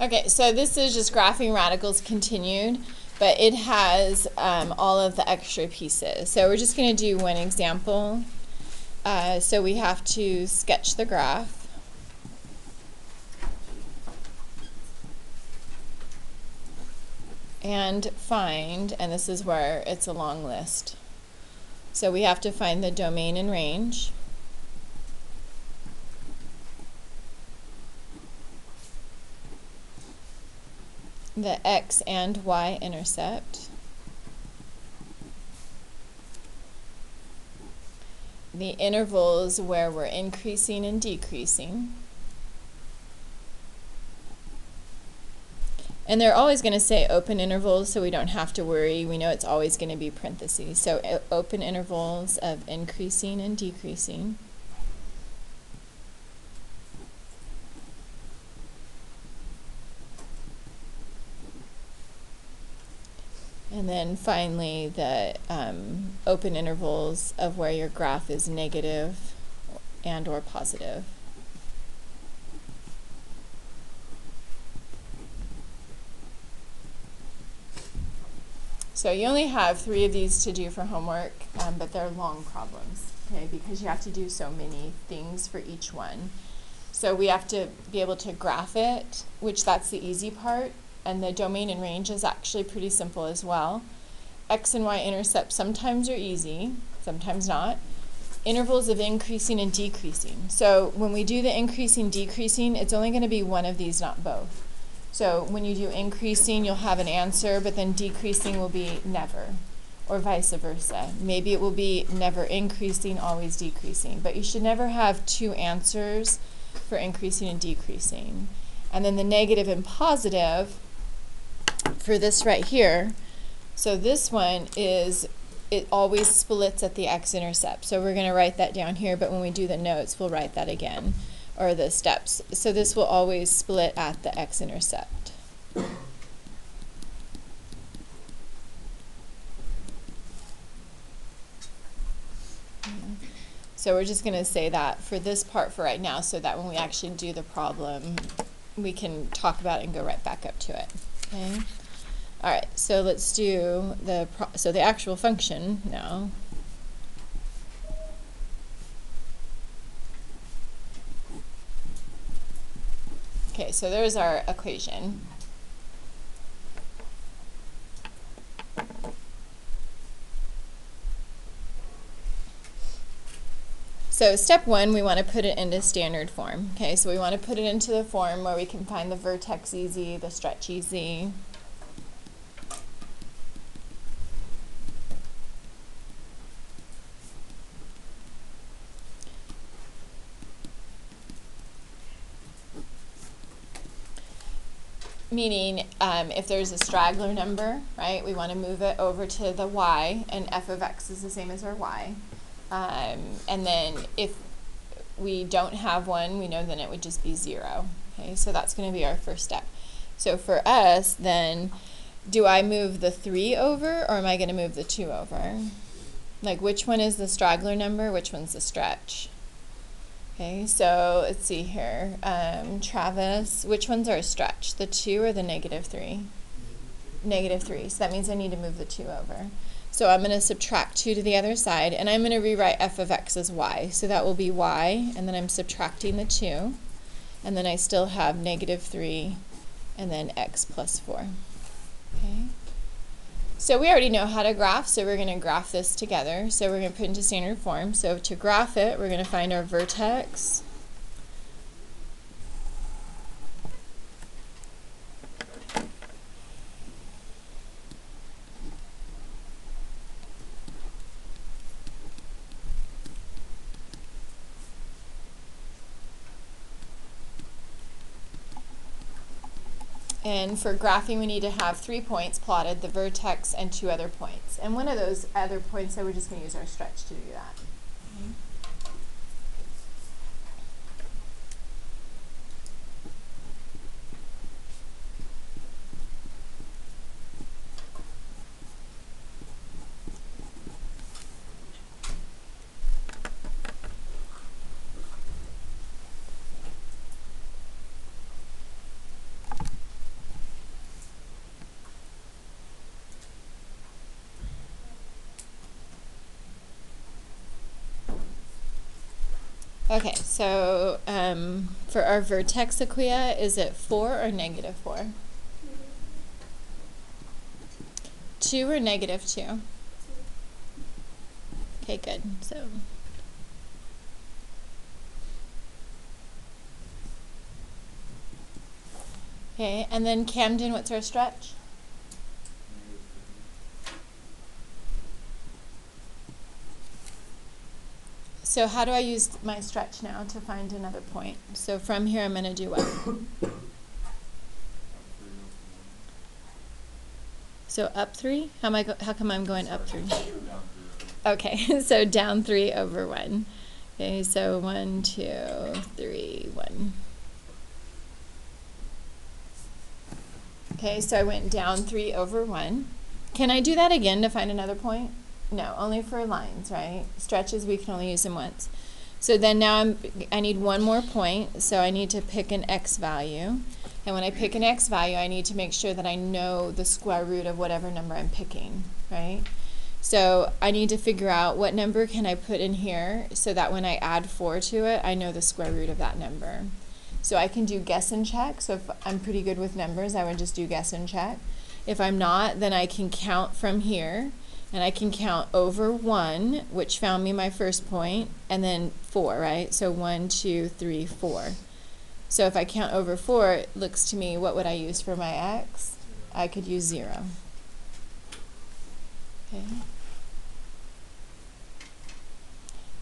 Okay, so this is just graphing radicals continued, but it has um, all of the extra pieces. So we're just going to do one example. Uh, so we have to sketch the graph. And find, and this is where it's a long list. So we have to find the domain and range. The x and y intercept. The intervals where we're increasing and decreasing. And they're always going to say open intervals, so we don't have to worry. We know it's always going to be parentheses. So open intervals of increasing and decreasing. And then finally, the um, open intervals of where your graph is negative and or positive. So you only have three of these to do for homework, um, but they're long problems, okay, because you have to do so many things for each one. So we have to be able to graph it, which that's the easy part, and the domain and range is actually pretty simple as well. X and Y intercepts sometimes are easy, sometimes not. Intervals of increasing and decreasing. So when we do the increasing, decreasing, it's only going to be one of these, not both. So when you do increasing, you'll have an answer, but then decreasing will be never, or vice versa. Maybe it will be never increasing, always decreasing. But you should never have two answers for increasing and decreasing. And then the negative and positive, for this right here, so this one is, it always splits at the x-intercept. So we're going to write that down here, but when we do the notes, we'll write that again, or the steps. So this will always split at the x-intercept. So we're just going to say that for this part for right now so that when we actually do the problem, we can talk about it and go right back up to it. Okay. All right, so let's do the, so the actual function now. Okay, so there's our equation. So step one, we want to put it into standard form. Okay, so we want to put it into the form where we can find the vertex easy, the stretch easy, meaning um, if there's a straggler number, right, we want to move it over to the y, and f of x is the same as our y. Um, and then if we don't have one, we know then it would just be 0. Okay, so that's going to be our first step. So for us, then, do I move the 3 over, or am I going to move the 2 over? Like, which one is the straggler number? Which one's the stretch? Okay, so let's see here. Um, Travis, which ones are a stretch? The 2 or the negative 3? Negative 3. So that means I need to move the 2 over. So I'm going to subtract 2 to the other side, and I'm going to rewrite f of x as y. So that will be y, and then I'm subtracting the 2, and then I still have negative 3, and then x plus 4. So we already know how to graph, so we're going to graph this together. So we're going to put into standard form. So to graph it, we're going to find our vertex. And for graphing, we need to have three points plotted, the vertex and two other points. And one of those other points, so we're just going to use our stretch to do that. Okay, so um, for our vertex aquia, is it four or negative four? Two or negative two? Okay, good. So. Okay, and then Camden, what's our stretch? So how do I use my stretch now to find another point? So from here, I'm going to do what? So up three? How am I? How come I'm going up three? Okay, so down three over one. Okay, so one, two, three, one. Okay, so I went down three over one. Can I do that again to find another point? No, only for lines, right? Stretches, we can only use them once. So then now I'm, I need one more point, so I need to pick an x value. And when I pick an x value, I need to make sure that I know the square root of whatever number I'm picking, right? So I need to figure out what number can I put in here so that when I add 4 to it, I know the square root of that number. So I can do guess and check. So if I'm pretty good with numbers, I would just do guess and check. If I'm not, then I can count from here and I can count over 1, which found me my first point, and then 4, right? So one, two, three, four. So if I count over 4, it looks to me, what would I use for my x? I could use 0. Okay.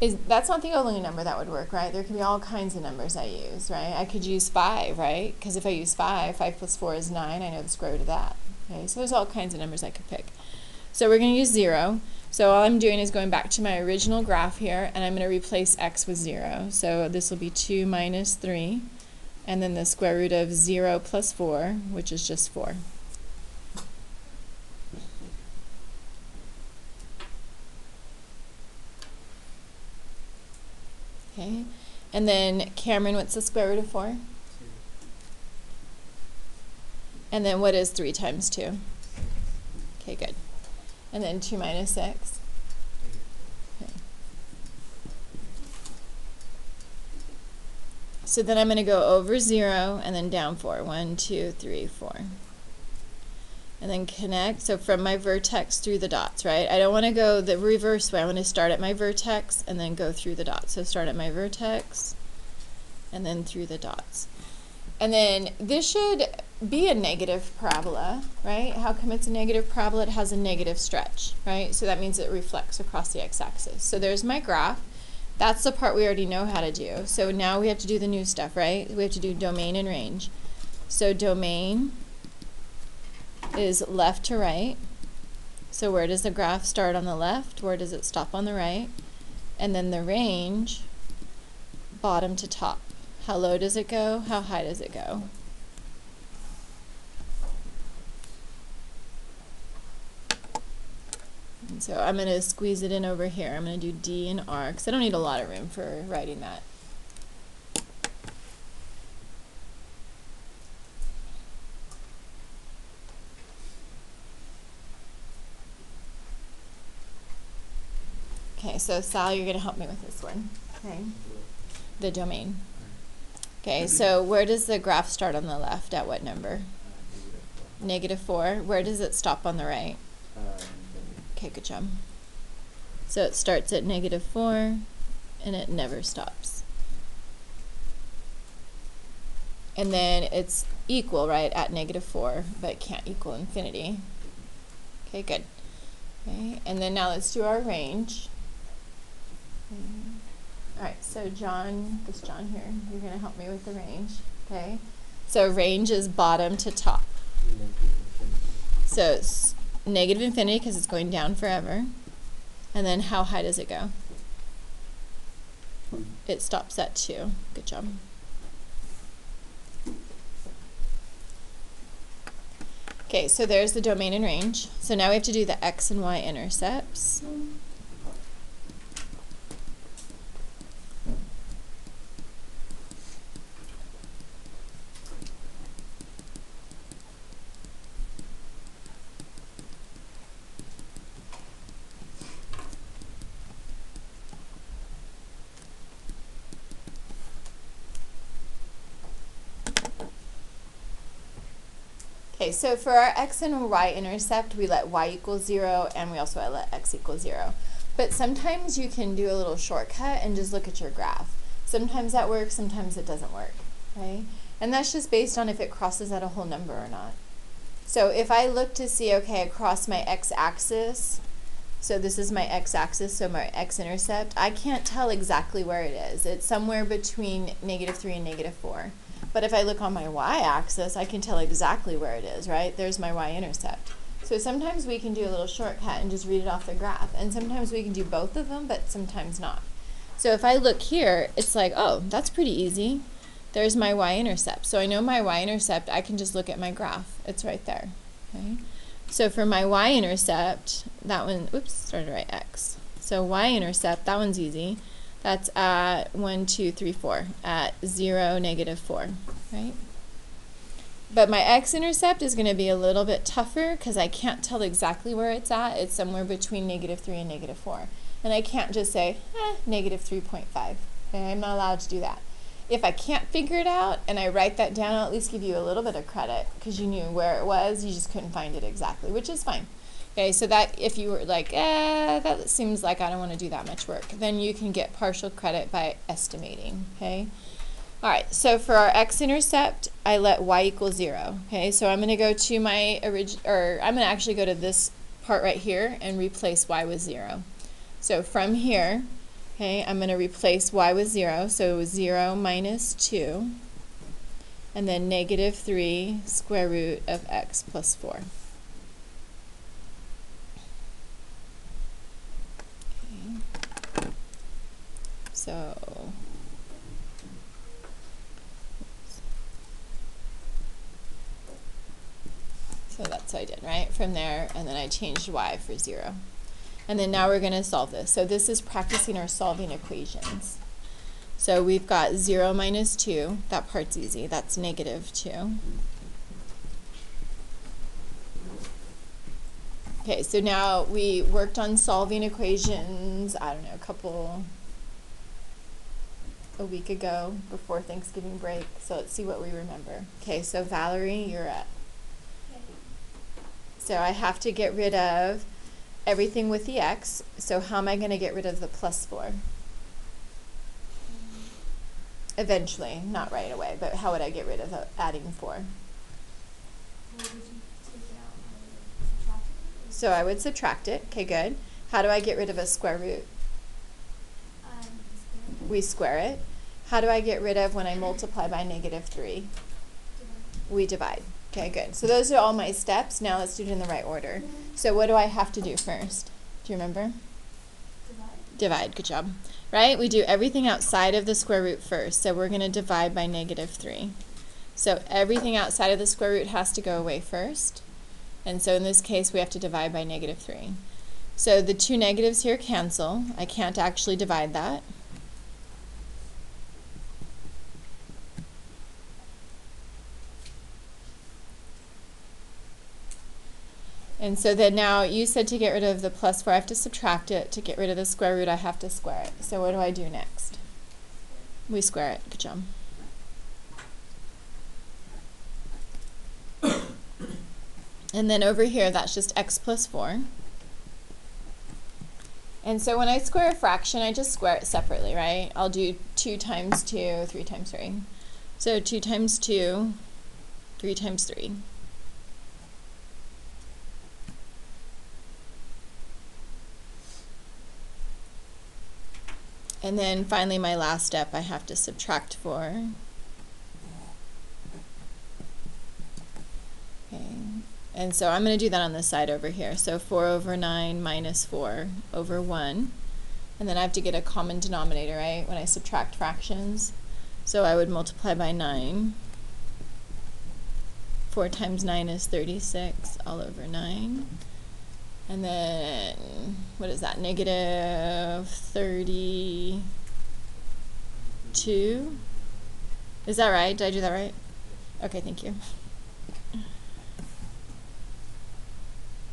Is that's not the only number that would work, right? There could be all kinds of numbers I use, right? I could use five, right? Because if I use five, five plus four is nine. I know the square root of that. Okay, so there's all kinds of numbers I could pick. So we're going to use zero. So all I'm doing is going back to my original graph here, and I'm going to replace x with zero. So this will be two minus three, and then the square root of zero plus four, which is just four. Okay, and then Cameron, what's the square root of four? And then what is three times two? Okay, good. And then two minus six? Okay. So then I'm going to go over zero and then down four. One, two, three, four. And then connect, so from my vertex through the dots, right? I don't want to go the reverse way. I want to start at my vertex and then go through the dots. So start at my vertex and then through the dots. And then this should be a negative parabola, right? How come it's a negative parabola? It has a negative stretch, right? So that means it reflects across the x-axis. So there's my graph. That's the part we already know how to do. So now we have to do the new stuff, right? We have to do domain and range. So domain is left to right. So where does the graph start on the left? Where does it stop on the right? And then the range, bottom to top. How low does it go? How high does it go? And so I'm going to squeeze it in over here. I'm going to do D and R because I don't need a lot of room for writing that. Okay, so Sal, you're going to help me with this one. Okay. The domain. Okay, so where does the graph start on the left? At what number? Negative 4. Where does it stop on the right? Um, Good. So it starts at negative 4 and it never stops. And then it's equal, right, at negative 4, but can't equal infinity. Okay, good. Okay, and then now let's do our range. All right, so John, this John here, you're going to help me with the range, okay? So range is bottom to top. So negative infinity because it's going down forever. And then how high does it go? Hmm. It stops at 2. Good job. Okay, so there's the domain and range. So now we have to do the x and y intercepts. Okay, so for our x and y intercept, we let y equal 0 and we also let x equal 0. But sometimes you can do a little shortcut and just look at your graph. Sometimes that works, sometimes it doesn't work, okay? And that's just based on if it crosses at a whole number or not. So if I look to see, okay, across my x-axis, so this is my x-axis, so my x-intercept, I can't tell exactly where it is. It's somewhere between negative 3 and negative 4. But if I look on my y-axis, I can tell exactly where it is, right? There's my y-intercept. So sometimes we can do a little shortcut and just read it off the graph. And sometimes we can do both of them, but sometimes not. So if I look here, it's like, oh, that's pretty easy. There's my y-intercept. So I know my y-intercept, I can just look at my graph. It's right there, okay? So for my y-intercept, that one, oops, started right, x. So y-intercept, that one's easy. That's at 1, 2, 3, 4, at 0, negative 4, right? But my x-intercept is going to be a little bit tougher because I can't tell exactly where it's at. It's somewhere between negative 3 and negative 4. And I can't just say, eh, negative 3.5. Okay, I'm not allowed to do that. If I can't figure it out and I write that down, I'll at least give you a little bit of credit because you knew where it was. You just couldn't find it exactly, which is fine. Okay, so that if you were like, eh, that seems like I don't want to do that much work, then you can get partial credit by estimating, okay? All right, so for our x-intercept, I let y equal 0, okay? So I'm going to go to my original, or I'm to actually go to this part right here and replace y with 0. So from here, okay, I'm going to replace y with 0, so 0 minus 2, and then negative 3 square root of x plus 4. So So that's what I did, right? From there, and then I changed y for 0. And then now we're going to solve this. So this is practicing our solving equations. So we've got 0 minus 2. That part's easy. That's negative 2. Okay, so now we worked on solving equations, I don't know, a couple, a week ago before Thanksgiving break. So let's see what we remember. Okay, so Valerie, you're up. So I have to get rid of everything with the x. So how am I going to get rid of the plus 4? Eventually, not right away, but how would I get rid of adding 4? So I would subtract it. Okay, good. How do I get rid of a square root? Um, We square it. How do I get rid of when I multiply by negative 3? We divide. Okay, good. So those are all my steps. Now let's do it in the right order. So what do I have to do first? Do you remember? Divide. Good job. Right? We do everything outside of the square root first. So we're going to divide by negative 3. So everything outside of the square root has to go away first. And so in this case, we have to divide by negative 3. So the two negatives here cancel. I can't actually divide that. And so then now you said to get rid of the plus 4, I have to subtract it. To get rid of the square root, I have to square it. So what do I do next? We square it. Good job. And then over here, that's just x plus 4. And so when I square a fraction, I just square it separately, right? I'll do 2 times 2, 3 times 3. So 2 times 2, 3 times 3. And then finally my last step, I have to subtract 4. Okay. And so I'm going to do that on this side over here. So 4 over 9 minus 4 over 1. And then I have to get a common denominator, right, when I subtract fractions. So I would multiply by 9. 4 times 9 is 36 all over 9. And then, what is that, negative 32? Is that right? Did I do that right? Okay, thank you.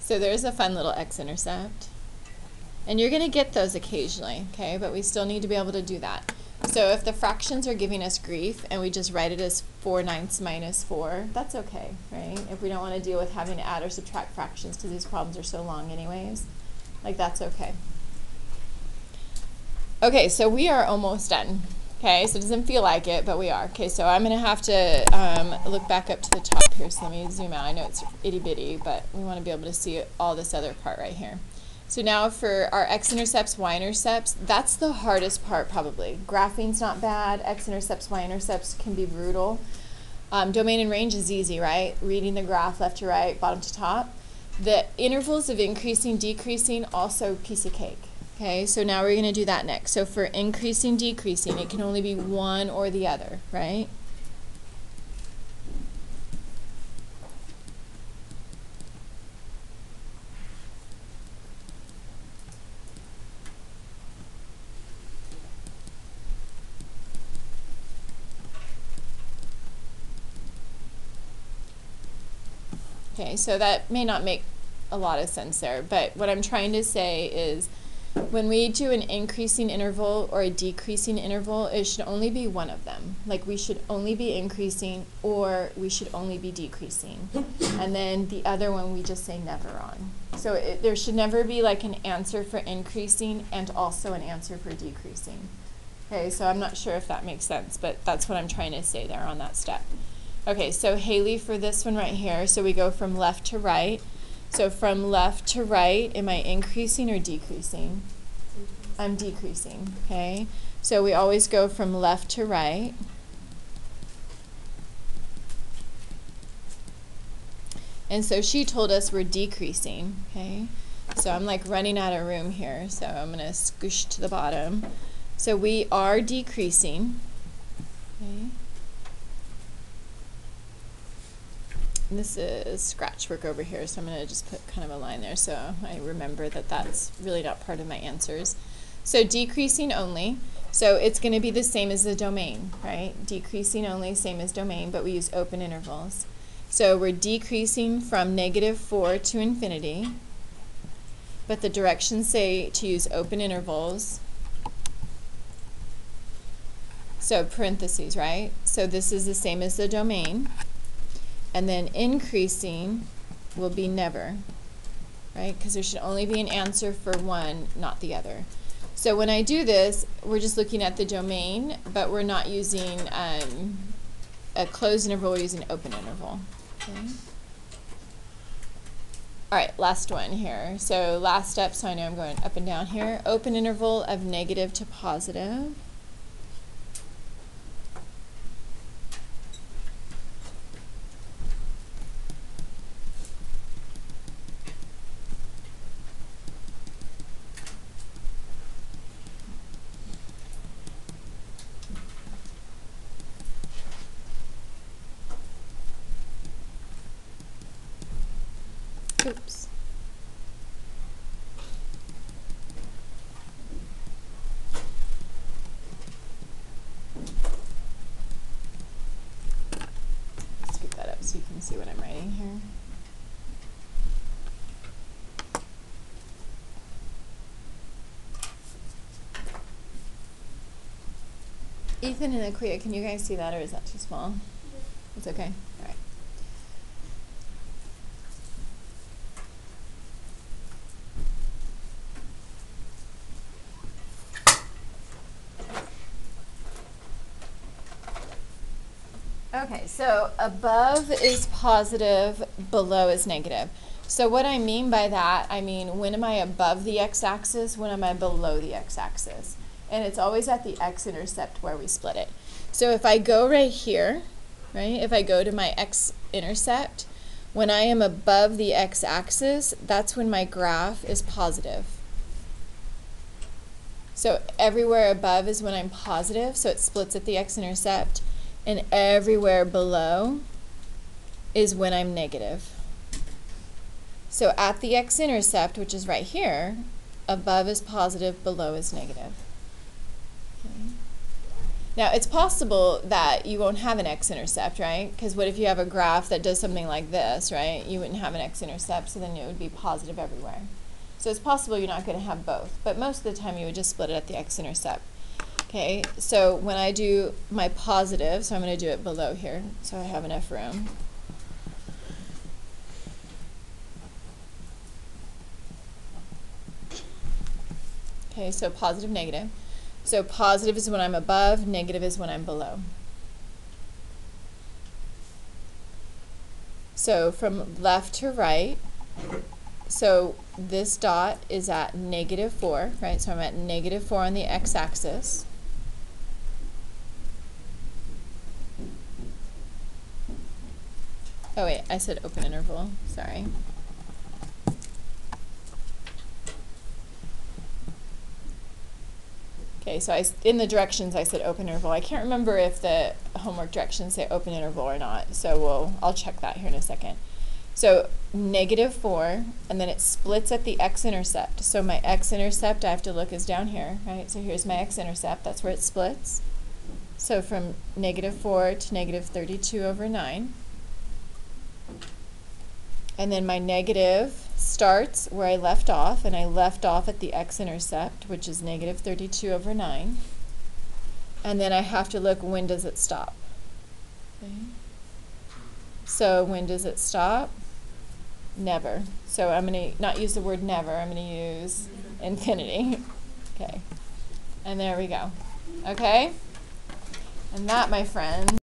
So there's a fun little x-intercept. And you're going to get those occasionally, okay? But we still need to be able to do that. So if the fractions are giving us grief and we just write it as 4 ninths minus 4, that's okay, right? If we don't want to deal with having to add or subtract fractions because these problems are so long anyways, like that's okay. Okay, so we are almost done. Okay, so it doesn't feel like it, but we are. Okay, so I'm going to have to um, look back up to the top here. So let me zoom out. I know it's itty bitty, but we want to be able to see all this other part right here. So now for our x-intercepts, y-intercepts, that's the hardest part probably. Graphing's not bad. X-intercepts, y-intercepts can be brutal. Um, domain and range is easy, right? Reading the graph left to right, bottom to top. The intervals of increasing, decreasing, also piece of cake. Okay, so now we're going to do that next. So for increasing, decreasing, it can only be one or the other, right? Okay, so that may not make a lot of sense there, but what I'm trying to say is when we do an increasing interval or a decreasing interval, it should only be one of them. Like we should only be increasing or we should only be decreasing. and then the other one we just say never on. So it, there should never be like an answer for increasing and also an answer for decreasing. Okay, so I'm not sure if that makes sense, but that's what I'm trying to say there on that step. Okay, so Haley for this one right here, so we go from left to right. So from left to right, am I increasing or decreasing? I'm decreasing, okay? So we always go from left to right. And so she told us we're decreasing, okay? So I'm like running out of room here, so I'm to scoosh to the bottom. So we are decreasing, okay? This is scratch work over here, so I'm going to just put kind of a line there so I remember that that's really not part of my answers. So decreasing only, so it's going to be the same as the domain, right? Decreasing only, same as domain, but we use open intervals. So we're decreasing from negative 4 to infinity, but the directions say to use open intervals. So parentheses, right? So this is the same as the domain and then increasing will be never, right? Because there should only be an answer for one, not the other. So when I do this, we're just looking at the domain, but we're not using um, a closed interval, we're using an open interval. Okay. All right, last one here. So last step, so I know I'm going up and down here. Open interval of negative to positive. Oops. Scoop that up so you can see what I'm writing here. Ethan and Aquia, can you guys see that or is that too small? It's okay. All right. Okay, so above is positive, below is negative. So what I mean by that, I mean when am I above the x-axis, when am I below the x-axis? And it's always at the x-intercept where we split it. So if I go right here, right, if I go to my x-intercept, when I am above the x-axis, that's when my graph is positive. So everywhere above is when I'm positive, so it splits at the x-intercept and everywhere below is when I'm negative. So at the x-intercept, which is right here, above is positive, below is negative. Okay. Now, it's possible that you won't have an x-intercept, right? Because what if you have a graph that does something like this, right? You wouldn't have an x-intercept, so then it would be positive everywhere. So it's possible you're not going to have both, but most of the time you would just split it at the x-intercept. Okay, so when I do my positive, so I'm going to do it below here, so I have enough room. Okay, so positive, negative. So positive is when I'm above, negative is when I'm below. So from left to right, so this dot is at negative 4, right? So I'm at negative 4 on the x-axis. Oh wait, I said open interval, sorry. Okay, so I, in the directions I said open interval. I can't remember if the homework directions say open interval or not, so we'll, I'll check that here in a second. So negative four, and then it splits at the x-intercept. So my x-intercept I have to look is down here, right? So here's my x-intercept, that's where it splits. So from negative four to negative thirty-two over nine. And then my negative starts where I left off, and I left off at the x-intercept, which is negative 32 over 9. And then I have to look when does it stop. Okay. So when does it stop? Never. So I'm going to not use the word never, I'm going to use infinity. okay. And there we go. Okay? And that, my friends,